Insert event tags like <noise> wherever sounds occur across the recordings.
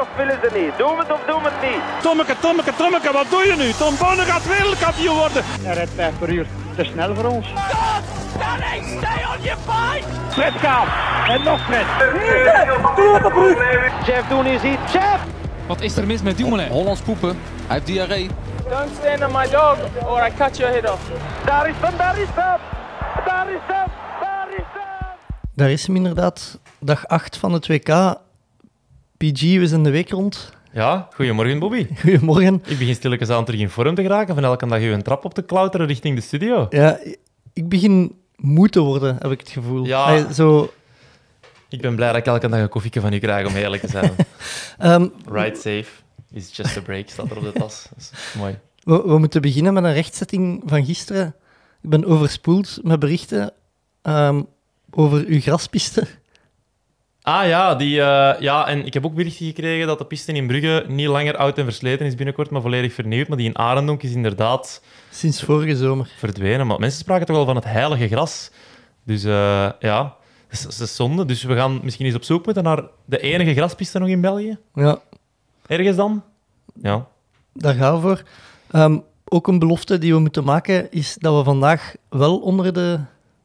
of willen ze niet? Doen we het of doen we het niet? Tommeke, Tommeke, Tommeke, wat doe je nu? Tom Bonne gaat wereldkampioen worden. Hij rijdt 5 per uur. Te snel voor ons. Stanley, stay on your fight! Fred gaat. En nog Fred. Jeff doen is hier. Jeff! Wat is er mis met Dumoulin? Hollands poepen. Hij heeft diarree. Don't stand on my dog or I cut your head off. Daar is hem, daar is hem! Daar is hem, daar is hem! Daar is hem inderdaad. Dag 8 van het WK. PG, we zijn de week rond. Ja, goedemorgen Bobby. <laughs> Goedemorgen. Ik begin stilletjes aan terug in vorm te geraken van elke dag je een trap op te klauteren richting de studio. Ja, ik begin moe te worden, heb ik het gevoel. Ja. Zo, Ik ben blij dat ik elke dag een koffieke van u krijg, om eerlijk te zijn. <laughs> ehm, Ride safe is just a break, staat er op de tas. Dat is mooi. we, we moeten beginnen met een rechtzetting van gisteren. Ik ben overspoeld met berichten ehm, over uw graspiste. Ah ja, die, eh, ja, en ik heb ook berichten gekregen dat de piste in Brugge niet langer oud en versleten is binnenkort, maar volledig vernieuwd. Maar die in Arendonk is inderdaad Sinds vorige zomer. verdwenen. Maar mensen spraken toch wel van het heilige gras. Dus eh, ja, dat is, dat is zonde. Dus we gaan misschien eens op zoek moeten naar de enige graspiste nog in België. Ja, Ergens dan? Ja. daar gaan we voor. Ehm, ook een belofte die we moeten maken is dat we vandaag wel onder de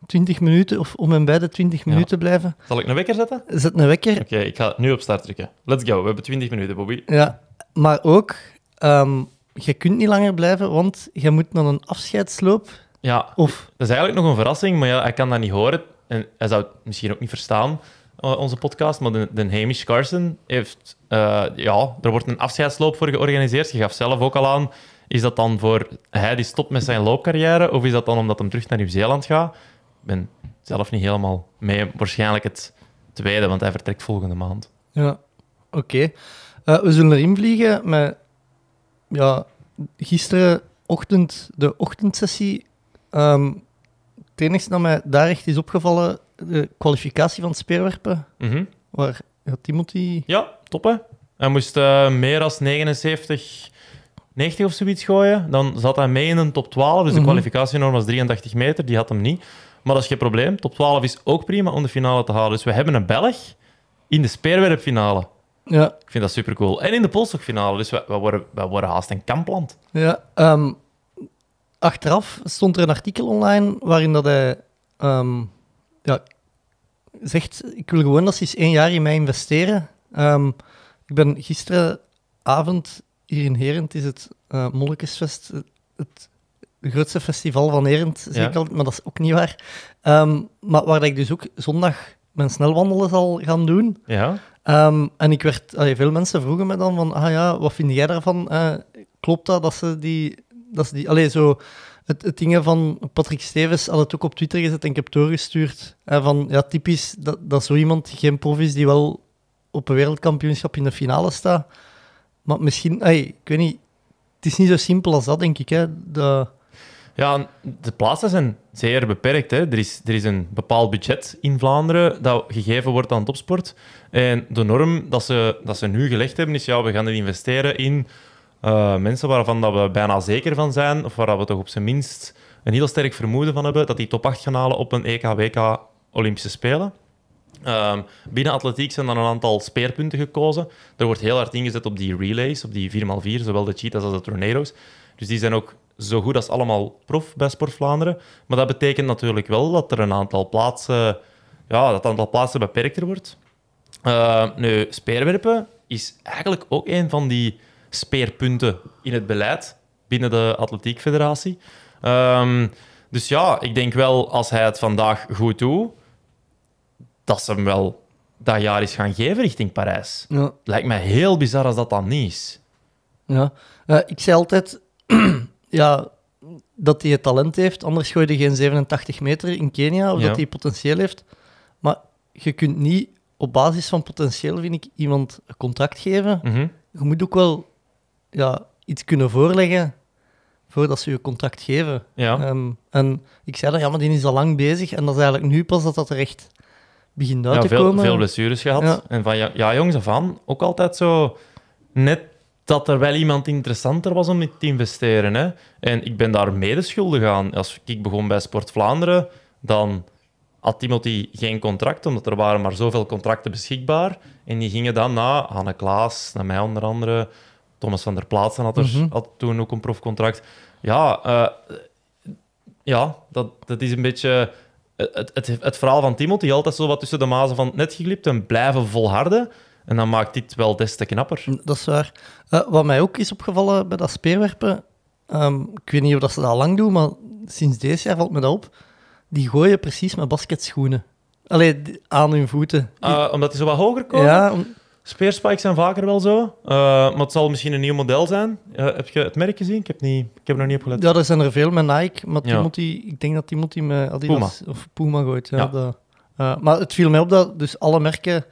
20 minuten, of om en bij de 20 minuten blijven. Zal ik een wekker zetten? Oké, Zet een wekker. ik ga nu op start drukken. Let's go. We hebben 20 minuten, Bobby. Ja, maar ook, ehm, je kunt niet langer blijven, want je moet naar een afscheidsloop. Ja, Of, dat is eigenlijk nog een verrassing, maar ja, hij kan dat niet horen. En hij zou het misschien ook niet verstaan, eh, onze podcast. Maar de, de Hamish Carson heeft... eh, ja, er wordt een afscheidsloop voor georganiseerd. Je gaf zelf ook al aan. Is dat dan voor hij die stopt met zijn loopcarrière? Of is dat dan omdat hij terug naar Nieuw-Zeeland gaat? Ik ben zelf niet helemaal mee. Waarschijnlijk het tweede, want hij vertrekt volgende maand. ja, oké. Eh, we zullen erin vliegen met, ja, gisterenochtend de ochtendsessie. Ehm het enige dat mij daar echt is opgevallen, de kwalificatie van het speerwerpen, Mhm. waar ja, Timothy... Ja, top hè. Hij moest eh, meer dan 79, 90 of zoiets gooien. Dan zat hij mee in een top 12. Dus de Mhm. kwalificatienorm was 83 meter. Die had hem niet. Maar dat is geen probleem. Top 12 is ook prima om de finale te halen. Dus we hebben een Belg in de speerwerpfinale. Ja, Ik vind dat super cool. En in de polstokfinale. Dus we, we, worden, we worden haast een kampland. Ja, ehm, achteraf stond er een artikel online waarin dat hij ehm, ja, zegt: Ik wil gewoon dat ze eens één jaar in mij investeren. Ehm, ik ben gisteravond hier in Herent, is het Molkesfest, het, het grootste festival van Herent, zeg ik altijd, maar dat is ook niet waar. Ehm, maar waar dat ik dus ook zondag mijn snelwandelen zal gaan doen. Ja. Ehm, en ik werd, allee, veel mensen vroegen me dan van, ah ja, wat vind jij daarvan? Eh, klopt dat dat ze die, dat ze die, allee, zo, het, het dingen van Patrick Stevens had het ook op Twitter gezet en ik heb doorgestuurd. eh, van, ja, typisch dat, dat zo iemand geen prof is die wel op een wereldkampioenschap in de finale staat. Maar misschien, allee, ik weet niet, het is niet zo simpel als dat, denk ik. Hè. De, Ja, de plaatsen zijn zeer beperkt. Hè. Er, is, er is een bepaald budget in Vlaanderen dat gegeven wordt aan topsport. En de norm dat ze, dat ze nu gelegd hebben is, ja, we gaan het investeren in eh, mensen waarvan dat we bijna zeker van zijn, of waar we toch op zijn minst een heel sterk vermoeden van hebben, dat die top 8 gaan halen op een EK-WK Olympische Spelen. Ehm, binnen atletiek zijn dan een aantal speerpunten gekozen. Er wordt heel hard ingezet op die relays, op die 4x4, zowel de cheetahs als de tornado's. Dus die zijn ook zo goed als allemaal prof bij Sport Vlaanderen. Maar dat betekent natuurlijk wel dat er een aantal plaatsen, ja, dat aantal plaatsen beperkter wordt. Eh, nu, speerwerpen is eigenlijk ook een van die speerpunten in het beleid binnen de Atletiek Federatie. Ehm, dus ja, ik denk wel als hij het vandaag goed doet, dat ze hem wel dat jaar is gaan geven richting Parijs. ja, Lijkt mij heel bizar als dat dan niet is. Ja, Eh, ik zei altijd <clears throat> ja, dat hij het talent heeft, anders gooi je geen 87 meter in Kenia, of Ja. dat hij potentieel heeft. Maar je kunt niet op basis van potentieel, vind ik, iemand een contract geven. Mhm. Je moet ook wel ja, iets kunnen voorleggen voordat ze je contract geven. Ja. Ehm, en ik zei dan, ja, maar die is al lang bezig en dat is eigenlijk nu pas dat dat er echt begint uit ja, te veel, komen. veel blessures gehad. Ja. En van ja, ja, jongens af aan ook altijd zo net dat er wel iemand interessanter was om in te investeren. Hè? En ik ben daar mede schuldig aan. Als ik begon bij Sport Vlaanderen, dan had Timothy geen contract, omdat er waren maar zoveel contracten beschikbaar. En die gingen dan naar Hanne Klaas, naar mij onder andere. Thomas van der Plaatsen had, er, Mhm. had toen ook een profcontract. Ja, eh, ja dat, dat is een beetje het, het, het verhaal van Timothy. Altijd zo wat tussen de mazen van het net geglipt en blijven volharden. En dan maakt dit wel des te knapper. Dat is waar. Eh, wat mij ook is opgevallen bij dat speerwerpen, ehm, ik weet niet of dat ze dat al lang doen, maar sinds deze jaar valt me dat op, die gooien precies met basketschoenen. Allee, die- aan hun voeten. Die- Eh, omdat die zo wat hoger komen. ja, om- Speerspikes zijn vaker wel zo. Eh, maar het zal misschien een nieuw model zijn. Eh, heb je het merk gezien? Ik heb, niet, ik heb er nog niet op gelet. ja, er zijn er veel met Nike, maar Ja. Timothy, ik denk dat Timothy met Adidas of Puma gooit. Ja, Ja. Dat, maar het viel mij op dat dus alle merken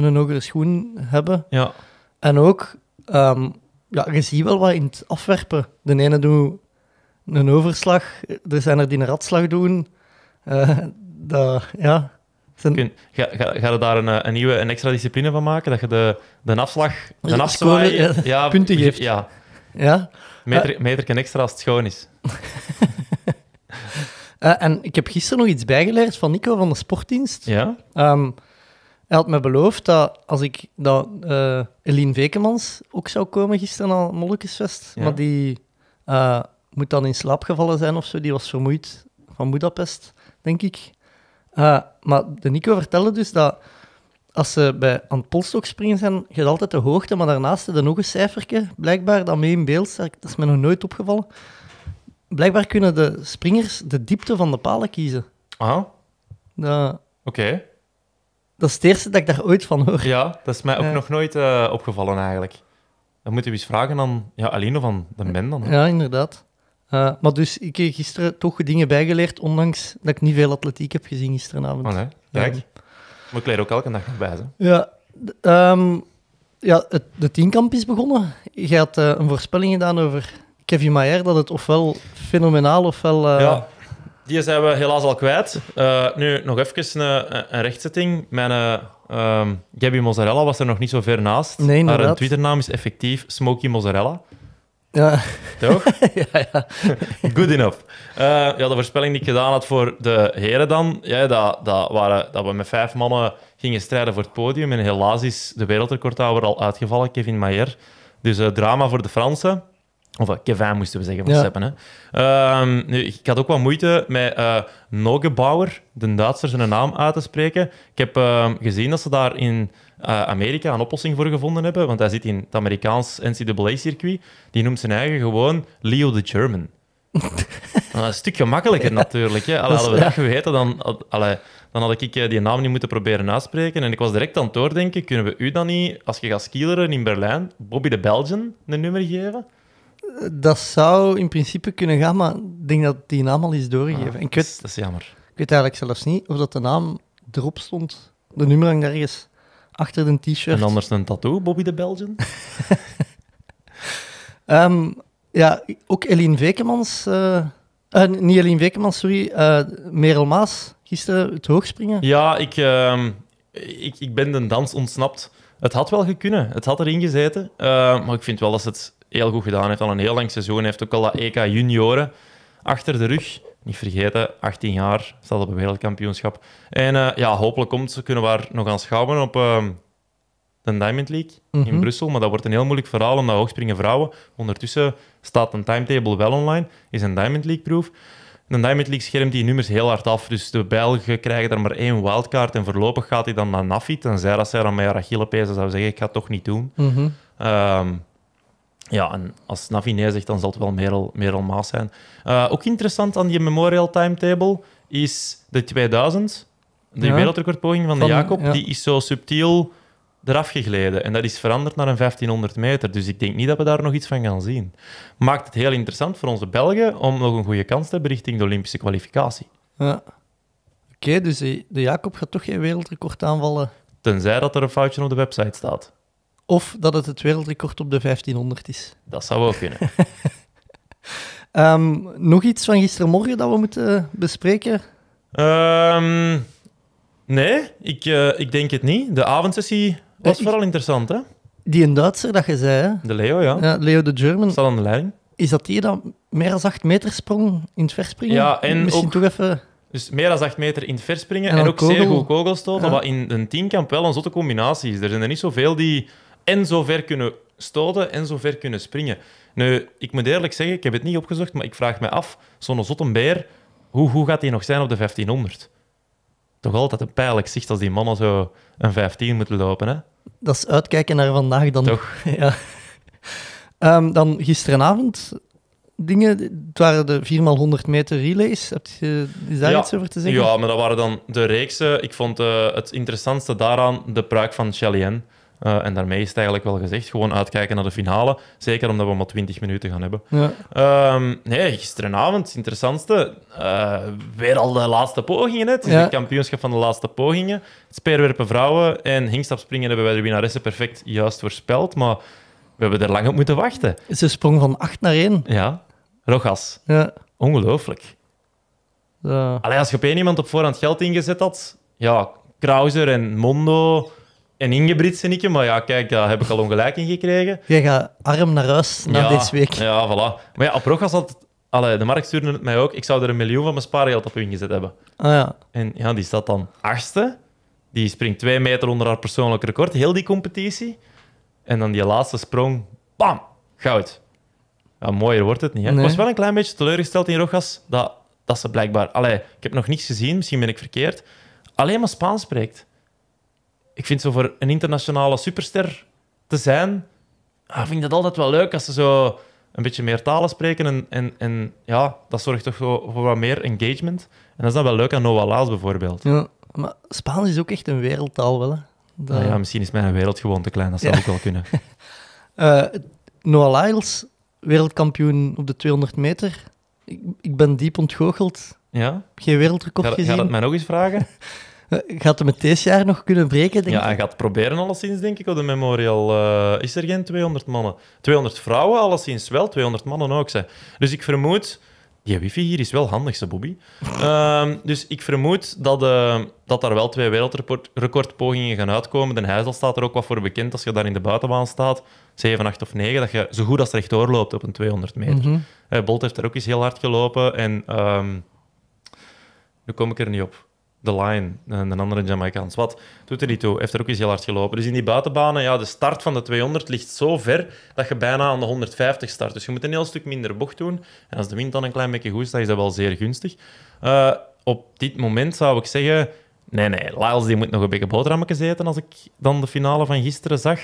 zo'n hogere schoen hebben. Ja. En ook, ehm, ja, je ziet wel wat in het afwerpen. De ene doet een overslag, er zijn er die een ratslag doen. Eh, dat, ja, zijn, Kun, ga, ga, ga je daar een, eh, een nieuwe, een extra discipline van maken? Dat je de, de afslag, de afzwaai... <laughs> ja, punten geeft. Ja, ja. meter, meter extra als het schoon is. <laughs> En ik heb gisteren nog iets bijgeleerd van Nico van de Sportdienst. Ja? Ehm, hij had me beloofd dat als ik dat eh Eline Vekemans ook zou komen gisteren aan Mollekesfest, Ja. maar die eh, moet dan in slaap gevallen zijn of zo. Die was vermoeid van Budapest, denk ik. Eh, maar de Nico vertelde dus dat als ze bij, aan het polstok springen zijn, je altijd de hoogte, maar daarnaast heb je nog een cijfertje, blijkbaar, dat mee in beeld. Dat is me nog nooit opgevallen. Blijkbaar kunnen de springers de diepte van de palen kiezen. Ah, oké. Dat is het eerste dat ik daar ooit van hoor. Ja, dat is mij ook Ja. nog nooit eh, opgevallen eigenlijk. Dan moeten we eens vragen aan ja, Aline of aan de Ben dan. hè. Ja, inderdaad. Eh, maar dus, ik heb gisteren toch dingen bijgeleerd, ondanks dat ik niet veel atletiek heb gezien gisteravond. Oh, nee. Kijk, Ja. maar ik leer ook elke dag nog bij. Hè. Ja, ehm, ja het, de tienkamp is begonnen. Je had eh, een voorspelling gedaan over Kevin Mayer, dat het ofwel fenomenaal ofwel... Ja, die zijn we helaas al kwijt. Eh, nu nog even een, een rechtzetting. Mijn ehm, Gabby Mozzarella was er nog niet zo ver naast. Nee, Haar inderdaad. een Twitternaam is effectief Smoky Mozzarella. ja, Toch? <laughs> ja, ja. <laughs> Good enough. Eh, ja, de voorspelling die ik gedaan had voor de heren dan, ja, dat, dat, waren, dat we met vijf mannen gingen strijden voor het podium. En helaas is de wereldrecordhouder al uitgevallen, Kevin Mayer. Dus eh, drama voor de Fransen. Of eh, Kevin moesten we zeggen van Ja. Seppen. Hè. Ehm, nu, ik had ook wat moeite met eh Nogebauer, de Duitser, zijn naam uit te spreken. Ik heb ehm, gezien dat ze daar in eh, Amerika een oplossing voor gevonden hebben, want hij zit in het Amerikaans NCAA-circuit. Die noemt zijn eigen gewoon Leo the German. <laughs> Nou, een stuk gemakkelijker natuurlijk. Hè. Allee, hadden we dat geweten, dan, allee, dan had ik die naam niet moeten proberen uitspreken. En ik was direct aan het doordenken, kunnen we u dan niet, als je gaat skileren in Berlijn, Bobby de Belgian een nummer geven? Dat zou in principe kunnen gaan, maar ik denk dat die naam al is doorgegeven. Ah, ik dat, weet, is, dat is jammer. ik weet eigenlijk zelfs niet of dat de naam erop stond. De nummer hangt ergens achter de t-shirt. En anders een tattoo, Bobby de Belgian? <laughs> Ehm, ja, ook Eline Vekemans. eh, eh, niet Eline Vekemans, sorry. eh Merel Maas, gisteren het hoogspringen. Ja, ik, ehm, ik, ik ben de dans ontsnapt. Het had wel gekunnen, het had erin gezeten. maar ik vind wel dat ze het heel goed gedaan heeft. Al een heel lang seizoen. Hij heeft ook al dat EK junioren achter de rug. Niet vergeten, 18 jaar, staat op een wereldkampioenschap. En eh, ja, hopelijk komt ze, kunnen we haar nog aanschouwen op ehm, de Diamond League in Mhm. Brussel. Maar dat wordt een heel moeilijk verhaal, omdat hoogspringen vrouwen... Ondertussen staat een timetable wel online, is een Diamond League-proef. De Diamond League schermt die nummers heel hard af. Dus de Belgen krijgen er maar één wildcard. En voorlopig gaat hij dan naar Nafi. Tenzij dat zij dan met haar Achillepezen zou zeggen: Ik ga het toch niet doen. Mhm. Ehm, ja, en als Navi nee zegt, dan zal het wel Merel, Merel Maas zijn. Eh, ook interessant aan die Memorial Timetable is de 2000. De Ja. wereldrecordpoging van de Jacob. ja. Die is zo subtiel eraf gegleden. En dat is veranderd naar een 1500 meter. Dus ik denk niet dat we daar nog iets van gaan zien. Maakt het heel interessant voor onze Belgen om nog een goede kans te hebben richting de Olympische kwalificatie. Ja. Oké, dus de, de Jacob gaat toch geen wereldrecord aanvallen. Tenzij dat er een foutje op de website staat. Of dat het het wereldrecord op de 1500 is. Dat zou ook kunnen. <laughs> Ehm, nog iets van gistermorgen dat we moeten bespreken? Ehm, nee, ik, eh, ik denk het niet. De avondsessie was Eh, ik- vooral interessant, hè? Die een Duitser dat je zei, hè? De Leo, ja. Ja, Leo de German. Staat aan de leiding. Is dat die dat meer dan 8 meter sprong in het verspringen? Ja, en Misschien ook- toch even... Dus meer dan 8 meter in het verspringen En en, dan ook zeer goed kogelstoten. Ja. Wat in een tienkamp wel een zotte combinatie is. Er zijn er niet zoveel die en zo ver kunnen stoten en zo ver kunnen springen. Nu, ik moet eerlijk zeggen, ik heb het niet opgezocht, maar ik vraag me af, zo'n zotte beer, hoe, hoe gaat die nog zijn op de 1500? Toch altijd een pijnlijk zicht als die mannen zo een 15 moeten lopen, hè? Dat is uitkijken naar vandaag dan. Toch? <laughs> ja. Ehm, dan gisteravond dingen. Het waren de 4x100 meter relays. Heb je, is daar Ja. iets over te zeggen? Ja, maar dat waren dan de reeksen. Ik vond eh, het interessantste daaraan de pruik van Chalien. Eh, en daarmee is het eigenlijk wel gezegd. Gewoon uitkijken naar de finale. Zeker omdat we maar 20 minuten gaan hebben. Ja. Ehm, nee, gisteravond, het interessantste. eh, weer al de laatste pogingen. Hè. Het is Ja. het kampioenschap van de laatste pogingen. Speerwerpen vrouwen en hingstapspringen hebben wij de winnaressen perfect juist voorspeld. Maar we hebben er lang op moeten wachten. Ze sprong van 8 naar 1. Ja, Rogas. Ja. Ongelooflijk. Ja. Allee, als je op één iemand op voorhand geld ingezet had, ja, Krauser en Mondo en Ingebrigtsen, ik, maar ja, kijk, daar heb ik al ongelijk in gekregen. Jij gaat arm naar huis na ja, deze week. Ja, voilà. Maar ja, op Rogas had... Allee, de markt stuurde het mij ook. Ik zou er een miljoen van mijn spaargeld op ingezet hebben. Ah ja. En ja, die staat dan achtste. Die springt twee meter onder haar persoonlijk record, heel die competitie. En dan die laatste sprong, bam, goud. Ja, mooier wordt het niet. Hè? Nee. Ik was wel een klein beetje teleurgesteld in Rogas dat, dat ze blijkbaar... Allee, ik heb nog niets gezien, misschien ben ik verkeerd. Alleen maar Spaans spreekt. Ik vind zo voor een internationale superster te zijn, ah, vind ik dat altijd wel leuk als ze zo een beetje meer talen spreken. En, en, en ja, dat zorgt toch voor, voor wat meer engagement. En dat is dan wel leuk aan Noah Laas bijvoorbeeld. ja. Maar Spaans is ook echt een wereldtaal, wel. Hè. Dat- Nou ja, misschien is mijn wereld gewoon te klein, dat zou Ja. ook wel kunnen. <laughs> Eh, Noah Lyles, wereldkampioen op de 200 meter. Ik, ik ben diep ontgoocheld. Ja? Geen wereldrecord Ga, ga gezien. dat mij nog eens vragen? <laughs> Eh, Gaat hem het deze jaar nog kunnen breken, denk Ja, ik? hij gaat proberen alleszins, denk ik, op de Memorial. Eh, is er geen 200 mannen? 200 vrouwen alleszins wel, 200 mannen ook. Dus ik vermoed... Die wifi hier is wel handig, ze Bobby. <laughs> Ehm, dus ik vermoed dat, eh, dat daar wel twee wereldrecordpogingen gaan uitkomen. Den Huizel staat er ook wat voor bekend als je daar in de buitenbaan staat. 7, 8 of 9, dat je zo goed als rechtdoor loopt op een 200 meter. Mhm. Bolt heeft er ook eens heel hard gelopen. En ehm, nu kom ik er niet op. De Line, een een andere Jamaicaans. Wat doet er niet toe? Heeft er ook eens heel hard gelopen. Dus in die buitenbanen, ja, de start van de 200 ligt zo ver dat je bijna aan de 150 start. Dus je moet een heel stuk minder bocht doen. En als de wind dan een klein beetje goed is, dan is dat wel zeer gunstig. Eh, op dit moment zou ik zeggen... Nee, nee, Lyles die moet nog een beetje boterhammetje eten als ik dan de finale van gisteren zag.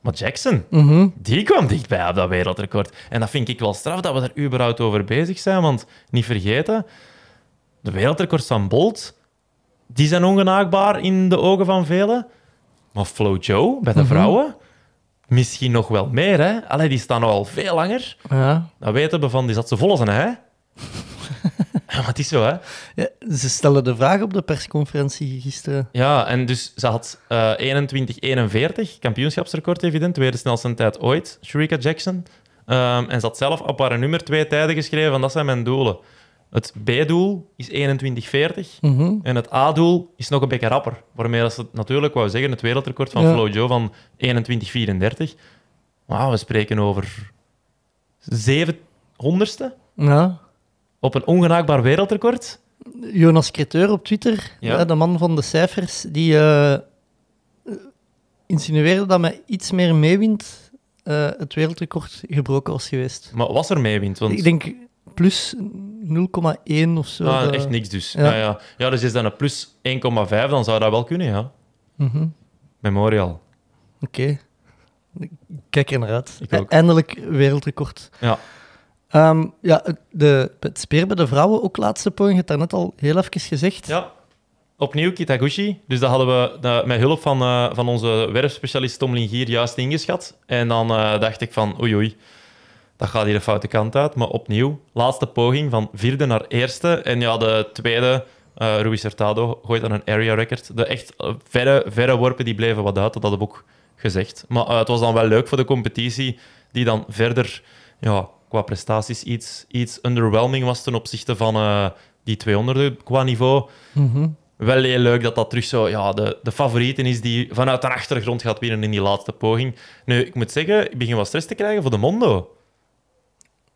Maar Jackson, Mhm. die kwam dichtbij op dat wereldrecord. En dat vind ik wel straf dat we daar überhaupt over bezig zijn. Want niet vergeten, de wereldrecords van Bolt, die zijn ongenaakbaar in de ogen van velen. Maar Flo Joe, bij de Mhm. vrouwen, misschien nog wel meer. Hè? Allee, die staan al veel langer. Ja. Dat weten we van, die zat ze vol ei. <laughs> Ja, maar het is zo, hè. Ja, ze stellen de vraag op de persconferentie gisteren. Ja, en dus ze had eh 21-41, kampioenschapsrecord evident, tweede snelste tijd ooit, Sharika Jackson. Ehm, en ze had zelf op haar nummer twee tijden geschreven van dat zijn mijn doelen. Het B-doel is 21-40 Mhm. en het A-doel is nog een beetje rapper. Waarmee dat ze natuurlijk wou zeggen, het wereldrecord van Ja. Flo Jo van 21-34. Maar we spreken over 700ste Ja. op een ongenaakbaar wereldrecord. Jonas Creteur op Twitter, Ja. de man van de cijfers, die eh, insinueerde dat met iets meer meewind eh, het wereldrecord gebroken was geweest. Maar was er meewind? Want... Ik denk plus 0,1 of zo. Ah, echt niks dus. Ja. Ja. Ja, ja. dus is dat een plus 1,5, dan zou dat wel kunnen, ja. Mhm. Memorial. Oké. Kijk er naar uit. Eindelijk wereldrecord. Ja. Ehm, ja, het- de, het speer bij de vrouwen, ook laatste poging, je hebt daar net al heel even gezegd. ja. Opnieuw Kitaguchi. Dus dat hadden we met hulp van, eh, van onze werfspecialist Tom Lingier juist ingeschat. En dan eh, dacht ik van, oei oei, dat gaat hier de foute kant uit. Maar opnieuw, laatste poging van vierde naar eerste. En ja, de tweede, eh Ruiz Hurtado, gooit dan een area record. De echt eh, verre, verre worpen die bleven wat uit, dat had ik ook gezegd. Maar eh, het was dan wel leuk voor de competitie, die dan verder ja, qua prestaties iets, iets underwhelming was ten opzichte van die 200 qua niveau. Mhm. Wel heel leuk dat dat terug zo ja, de, de favorieten is die vanuit de achtergrond gaat winnen in die laatste poging. Nu, ik moet zeggen, ik begin wat stress te krijgen voor de Mondo.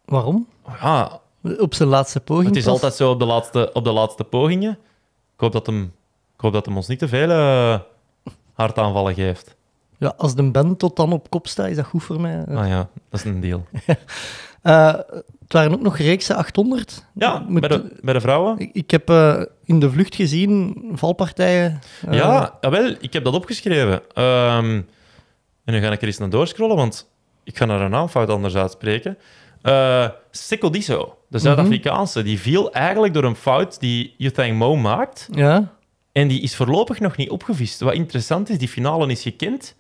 Waarom? Ja, Op zijn laatste poging. Het is pas. altijd zo op de laatste, op de laatste pogingen. Ik hoop dat hem, ik hoop dat hem ons niet te veel eh, hartaanvallen geeft. Ja, als de band tot dan op kop staat, is dat goed voor mij. Ah ja, dat is een deal. <laughs> Eh, het waren ook nog reeksen 800. Ja, Moet- bij de, bij de vrouwen. Ik, ik heb eh, in de vlucht gezien valpartijen. Ja, jawel, ik heb dat opgeschreven. Ehm, en nu ga ik er eens naar doorscrollen, want ik ga naar een naamfout anders uitspreken. Secodiso, de Zuid-Afrikaanse, die viel eigenlijk door een fout die Uthang Mo maakt. Ja, En die is voorlopig nog niet opgevist. Wat interessant is, die finale is gekend.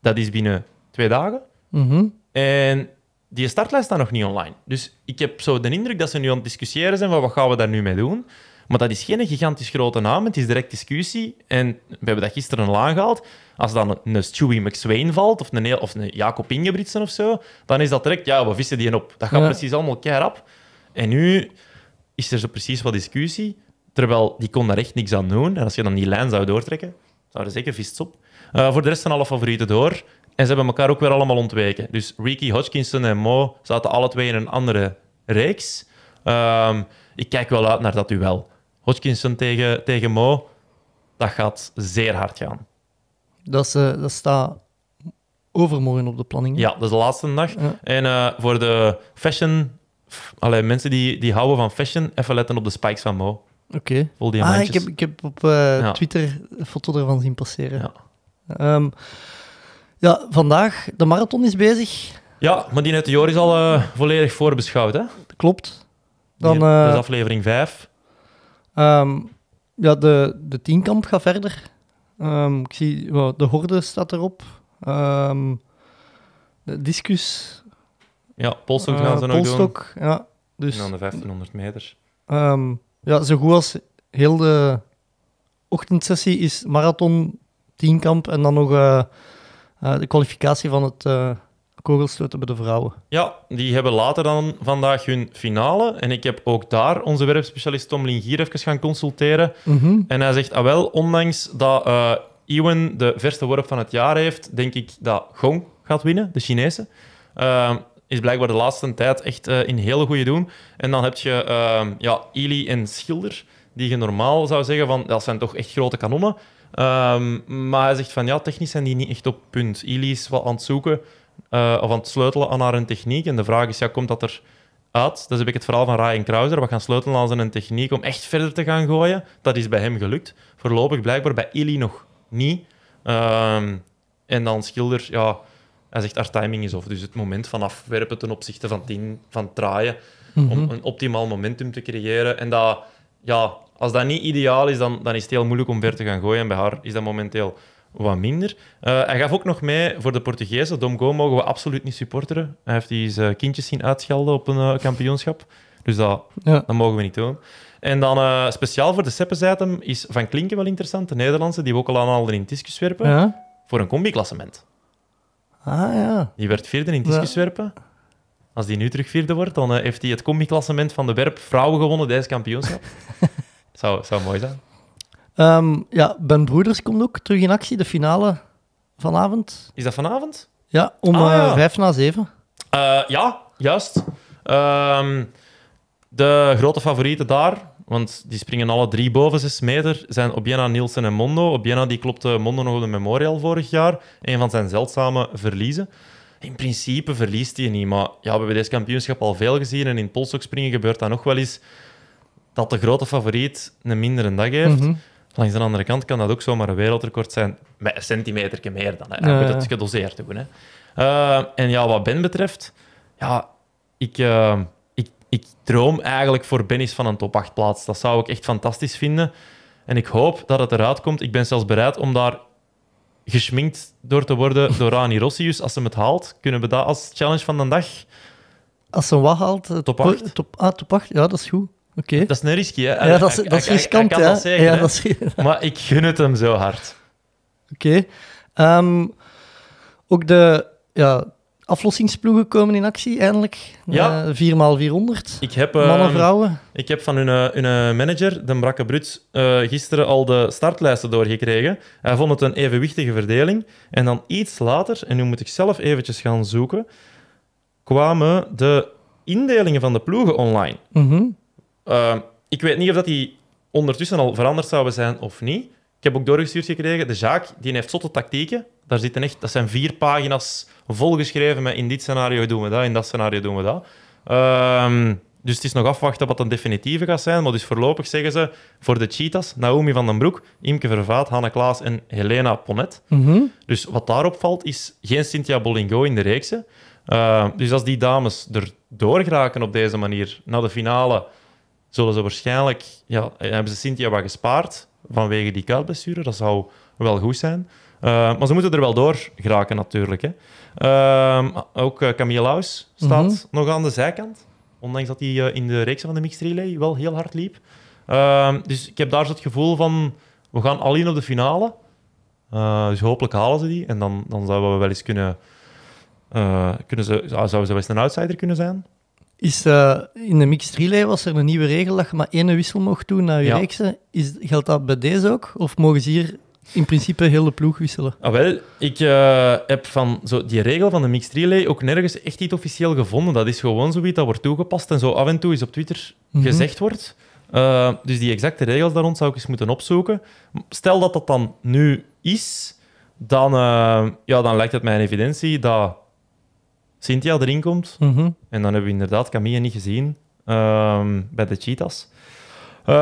Dat is binnen twee dagen. mhm. En die startlijst staat nog niet online. Dus ik heb zo de indruk dat ze nu aan het discussiëren zijn van wat gaan we daar nu mee doen. Maar dat is geen gigantisch grote naam. Het is direct discussie. En we hebben dat gisteren al aangehaald. Als dan een, Stewie McSwain valt, of een, heel- of een Jacob Ingebrigtsen of zo, dan is dat direct, ja, we vissen die op. Dat gaat Ja. precies allemaal keihard. En nu is er zo precies wat discussie. Terwijl die kon daar echt niks aan doen. En als je dan die lijn zou doortrekken, zouden zeker vist op. Eh, voor de rest zijn alle favorieten door. En ze hebben elkaar ook weer allemaal ontweken. Dus Ricky Hodgkinson en Mo zaten alle twee in een andere reeks. Ehm, ik kijk wel uit naar dat duel. Hodgkinson tegen, tegen Mo, dat gaat zeer hard gaan. dat, is, eh, dat staat overmorgen op de planning. Ja, dat is de laatste dag. Ja. En eh, voor de fashion... Allee, mensen die, die houden van fashion, even letten op de spikes van Mo. Oké. Ah, ik heb, ik heb op eh, Ja. Twitter een foto ervan zien passeren. Ja. Ehm, ja, vandaag, de marathon is bezig. Ja, maar die net de Jor is al volledig voorbeschouwd. Hè? Klopt. Dan, Die- dat is aflevering 5. Ehm, ja, de, de tienkamp gaat verder. Ehm, ik zie, de horde staat erop. Ehm, de discus. Ja, polstok eh, gaan ze nog doen. Ja, En dus dan de 1500 meter. ja, zo goed als heel de ochtendsessie is marathon, tienkamp en dan nog eh, eh, de kwalificatie van het eh kogelstoten bij de vrouwen. Ja, die hebben later dan vandaag hun finale. En ik heb ook daar onze werpspecialist Tom Lingier even gaan consulteren. Mhm. En hij zegt, ah wel, ondanks dat eh Ewan de verste worp van het jaar heeft, denk ik dat Gong gaat winnen, de Chinese. Ehm, is blijkbaar de laatste tijd echt eh, in hele goede doen. En dan heb je ja, Ili en Schilder, die je normaal zou zeggen van, dat zijn toch echt grote kanonnen. Ehm, maar hij zegt van, ja, technisch zijn die niet echt op punt. Ili is wel aan het zoeken, eh, of aan het sleutelen aan haar techniek. En de vraag is, ja, komt dat er uit? Dus heb ik het verhaal van Ryan Krauser. We gaan sleutelen aan zijn techniek om echt verder te gaan gooien. Dat is bij hem gelukt. Voorlopig blijkbaar bij Ili nog niet. Ehm, en dan Schilder, ja, hij zegt haar timing is off. Dus het moment van afwerpen ten opzichte van tien, van traaien, om een optimaal momentum te creëren. En dat, ja, als dat niet ideaal is, dan, dan is het heel moeilijk om ver te gaan gooien. En bij haar is dat momenteel wat minder. Eh, hij gaf ook nog mee voor de Portugezen. Dom Go mogen we absoluut niet supporteren. Hij heeft die zijn kindjes zien uitschelden op een eh, kampioenschap. Dus dat, Ja. dat mogen we niet doen. En dan eh, speciaal voor de Seppes-item is Van Klinken wel interessant. De Nederlandse, die we ook al aanhaalden in het discuswerpen. Ja. Voor een combi-klassement. Ah ja. Die werd vierde in het Ja. discuswerpen. Als die nu terug vierde wordt, dan heeft hij het combi-klassement van de werp vrouwen gewonnen deze kampioenschap. <laughs> zou, zou mooi zijn. Ehm, ja, Ben Broeders komt ook terug in actie, de finale vanavond. Is dat vanavond? Ja, om Ah, eh, vijf na zeven. Eh, ja, juist. Ehm, de grote favorieten daar, want die springen alle drie boven 6 meter, zijn Obiena, Nielsen en Mondo. Obiena die klopte Mondo nog op de Memorial vorig jaar. Een van zijn zeldzame verliezen. In principe verliest hij niet, maar ja, we hebben deze kampioenschap al veel gezien. En in het polstokspringen gebeurt dat nog wel eens dat de grote favoriet een mindere dag heeft. Mhm. Langs de andere kant kan dat ook zomaar een wereldrecord zijn, met een centimeter meer dan. Hè. Ja, moet het gedoseerd doen. Hè. Eh, en ja, wat Ben betreft, ja, ik, eh, ik, ik droom eigenlijk voor Bennis van een top 8 plaats. Dat zou ik echt fantastisch vinden. En ik hoop dat het eruit komt. Ik ben zelfs bereid om daar geschminkt door te worden door <laughs> Rani Rossius. Als ze het haalt, kunnen we dat als challenge van de dag. Als ze wat haalt... eh, Top po- acht. Top, ah, top 8. Ja, dat is goed. Oké. Dat is een risky, hè? Ja, dat is, dat is riskant, kan ja. dat zeggen, ja, hè. dat is... Oké. Maar ik gun het hem zo hard. Ehm, ook de ja, aflossingsploegen komen in actie, eindelijk. Ja. Eh, 4x400. Ik heb, Mannen, ehm, vrouwen. Ik heb van hun, eh, hun eh, manager, de Brakke Bruts, gisteren al de startlijsten doorgekregen. Hij vond het een evenwichtige verdeling. En dan iets later, en nu moet ik zelf eventjes gaan zoeken, kwamen de indelingen van de ploegen online. Mhm. Uh, ik weet niet of dat die ondertussen al veranderd zouden zijn of niet. Ik heb ook doorgestuurd gekregen, de Jaak die heeft zotte tactieken. Daar zitten echt, dat zijn vier pagina's volgeschreven met in dit scenario doen we dat, in dat scenario doen we dat. Ehm, dus het is nog afwachten wat een definitieve gaat zijn. Maar dus voorlopig zeggen ze voor de Cheetahs, Naomi van den Broek, Imke Vervaat, Hanne Klaas en Helena Ponnet. Mhm. Dus wat daarop valt, is geen Cynthia Bolingo in de reeksen. Uh, dus als die dames er doorgeraken op deze manier naar de finale, zullen ze waarschijnlijk... Ja, hebben ze Cynthia wat gespaard vanwege die kuitblessure. Dat zou wel goed zijn. Uh, maar ze moeten er wel door geraken, natuurlijk. Hè. Uh, ook uh, Camille Laus staat Mhm. nog aan de zijkant. Ondanks dat hij in de reeks van de mixed relay wel heel hard liep. Ehm, dus ik heb daar zo het gevoel van... We gaan al in op de finale. Dus hopelijk halen ze die. En dan, dan zouden we wel eens kunnen... Kunnen ze, zouden ze wel eens een outsider kunnen zijn. Is, uh, in de mixed relay was er een nieuwe regel dat je maar één wissel mocht doen naar je Ja. reeksen. Is, geldt dat bij deze ook? Of mogen ze hier in principe heel de ploeg wisselen? Ah, wel, ik uh, heb van zo die regel van de mixed relay ook nergens echt iets officieel gevonden. Dat is gewoon zoiets dat wordt toegepast en zo af en toe is op Twitter Mhm. gezegd wordt. Uh, dus die exacte regels daar rond zou ik eens moeten opzoeken. Stel dat dat dan nu is, dan, ja, dan lijkt het mij een evidentie dat Cynthia erin komt. Mhm. En dan hebben we inderdaad Camille niet gezien um, bij de Cheetahs. Uh,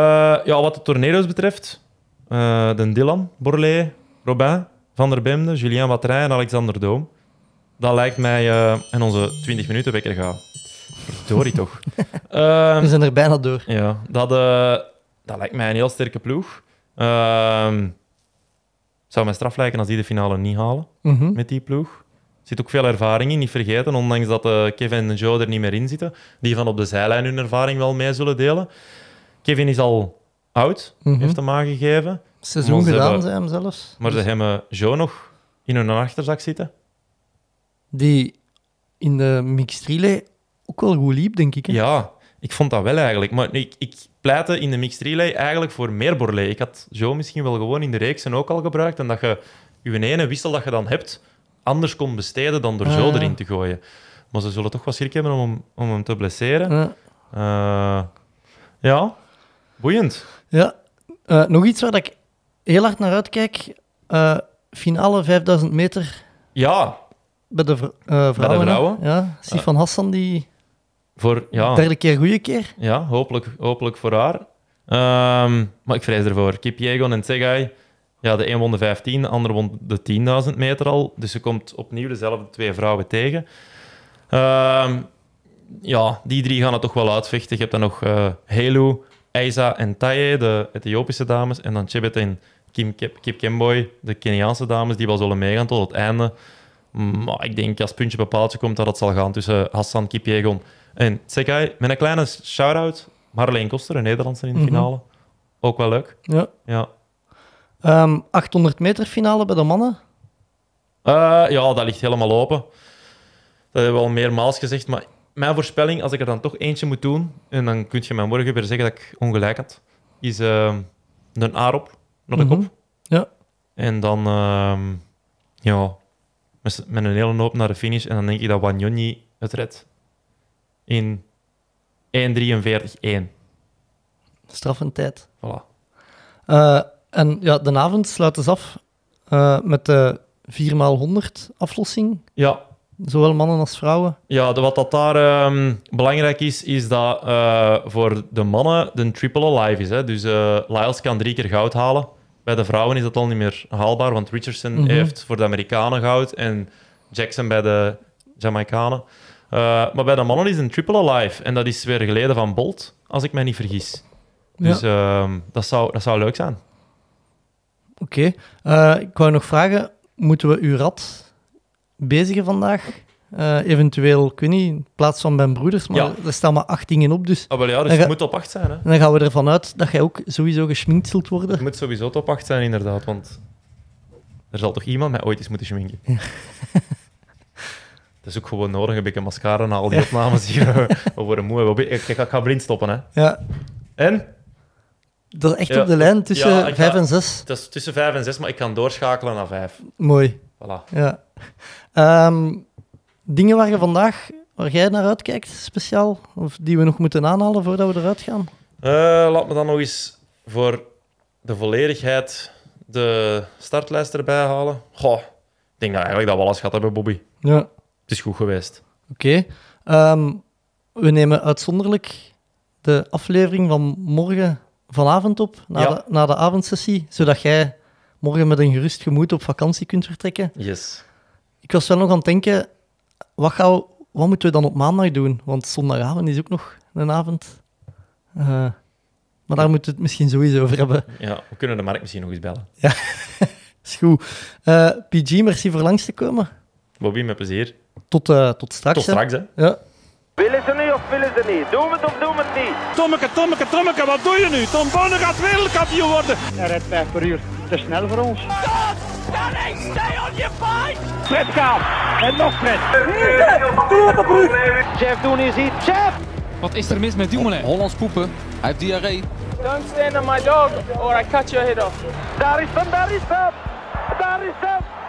ja, wat de tornado's betreft, uh, de Dylan, Borlée, Robin, Van der Bemde, Julien Watrij en Alexander Doom. Dat lijkt mij... Uh, en onze 20 minuten wekker gaat. Verdorie toch. <laughs> We zijn er bijna door. Ja, dat, dat lijkt mij een heel sterke ploeg. Uh, zou mij straf lijken als die de finale niet halen Mhm. met die ploeg. Zit ook veel ervaring in, niet vergeten. Ondanks dat uh, Kevin en Joe er niet meer in zitten. Die van op de zijlijn hun ervaring wel mee zullen delen. Kevin is al oud, Mhm. heeft hem aangegeven. Seizoen ze gedaan, hebben- zei hem zelfs. Maar ze hebben Joe nog in hun achterzak zitten. Die in de mixed relay ook wel goed liep, denk ik. Hè? Ja, ik vond dat wel eigenlijk. Maar ik, ik pleitte in de mixed relay eigenlijk voor meer Borlée. Ik had Joe misschien wel gewoon in de reeksen ook al gebruikt. En dat je je ene wissel dat je dan hebt, anders kon besteden dan door Ah, Joe ja. erin te gooien. Maar ze zullen toch wel schrik hebben om, hem- om hem te blesseren. Ja. Eh, ja, boeiend. Ja. Eh, nog iets waar ik heel hard naar uitkijk. Eh, finale 5000 meter Ja, bij de, vr- vrouwen. hè? vrouwen? Ja, Sifan Hassan, die voor, ja, derde keer goede keer. ja hopelijk, hopelijk voor haar. Ehm, maar ik vrees ervoor. Kipiegon en Tsegai, ja, de een won de 15, de ander won de 10.000 meter al. Dus ze komt opnieuw dezelfde twee vrouwen tegen. Ehm, ja, die drie gaan het toch wel uitvechten. Je hebt dan nog eh Helu, Aiza en Taye, de Ethiopische dames. En dan Chebet en Kim Kip, Kip Kemboy, de Keniaanse dames, die wel zullen meegaan tot het einde. Maar ik denk als puntje bepaaltje komt dat het zal gaan tussen Hassan Kipiegon en Tsegai. Met een kleine shout-out, Marleen Koster, een Nederlandse in de Mhm. finale. Ook wel leuk. Ja. Ja. Ehm, 800 meter finale bij de mannen. Eh, ja, dat ligt helemaal open. Dat hebben we al meermaals gezegd. Maar mijn voorspelling, als ik er dan toch eentje moet doen, en dan kun je mij morgen weer zeggen dat ik ongelijk had, is eh, een Arop naar de Mhm. kop. Ja. En dan, ehm, ja, met, een hele hoop naar de finish. En dan denk ik dat Wanyonyi het redt. In 1.43.1. Straffend tijd. Voilà. En ja, de avond sluiten ze af eh, met de 4x100 aflossing. Ja, Zowel mannen als vrouwen. Ja, de, wat dat daar ehm, belangrijk is, is dat eh, voor de mannen de triple alive is. Hè. Dus eh Lyles kan drie keer goud halen. Bij de vrouwen is dat al niet meer haalbaar, want Richardson Mhm. heeft voor de Amerikanen goud en Jackson bij de Jamaicanen. Maar bij de mannen is een triple alive. En dat is weer geleden van Bolt, als ik mij niet vergis. Dus ehm, dat, zou, dat zou leuk zijn. Oké. Eh, ik wou nog vragen, moeten we uw rad bezigen vandaag? Eh, eventueel, ik weet niet, in plaats van mijn broeders, maar Ja. er staan maar acht dingen op, dus Ah, wel ja, dus ga- moet op acht zijn. Hè. en dan gaan we ervan uit dat jij ook sowieso geschminkt zult worden. Het moet sowieso top 8 zijn, inderdaad. Want er zal toch iemand mij ooit eens moeten schminken. Het <laughs> is ook gewoon nodig, een beetje mascara na al die opnames hier. <laughs> We worden moe. We- ik, ik ga blind stoppen, hè. Ja, En? Dat is echt Ja. op de lijn tussen Ja, ik ga- vijf en zes. Het is tussen 5 en 6, maar ik kan doorschakelen naar 5. Mooi. Voilà. Ja. Ehm, dingen waar je vandaag waar jij naar uitkijkt, speciaal? Of die we nog moeten aanhalen voordat we eruit gaan? Eh, laat me dan nog eens voor de volledigheid de startlijst erbij halen. Goh, ik denk dat eigenlijk dat we alles gehad hebben, Bobby. Ja. Het is goed geweest. Oké. Ehm, we nemen uitzonderlijk de aflevering van morgen vanavond op, na, Ja. de, na de avondsessie, zodat jij morgen met een gerust gemoed op vakantie kunt vertrekken. Yes. Ik was wel nog aan het denken, wat, gaan we, wat moeten we dan op maandag doen? Want zondagavond is ook nog een avond. Eh, maar daar moeten we het misschien sowieso over hebben. Ja, we kunnen de markt misschien nog eens bellen. <laughs> Is goed. Eh, PG, merci voor langs te komen. Bobby, met plezier. Tot, eh, tot straks. Tot hè. straks, hè. Ja. Willen ze nu of willen ze niet? Doen we het of doen we het niet? Tommeke, Tommeke, Tommeke, wat doe je nu? Tom Bonne gaat wereldkampioen worden. Hij rijdt 5 per uur. Te snel voor ons. Fred gaat. En nog Fred. Jeff doen is hier. Jeff! Wat is er mis met Dumoulin? Hollands poepen. Hij heeft diarree. Don't stand on my dog or I cut your head off. Daar is hem, daar is hem! Daar is hem!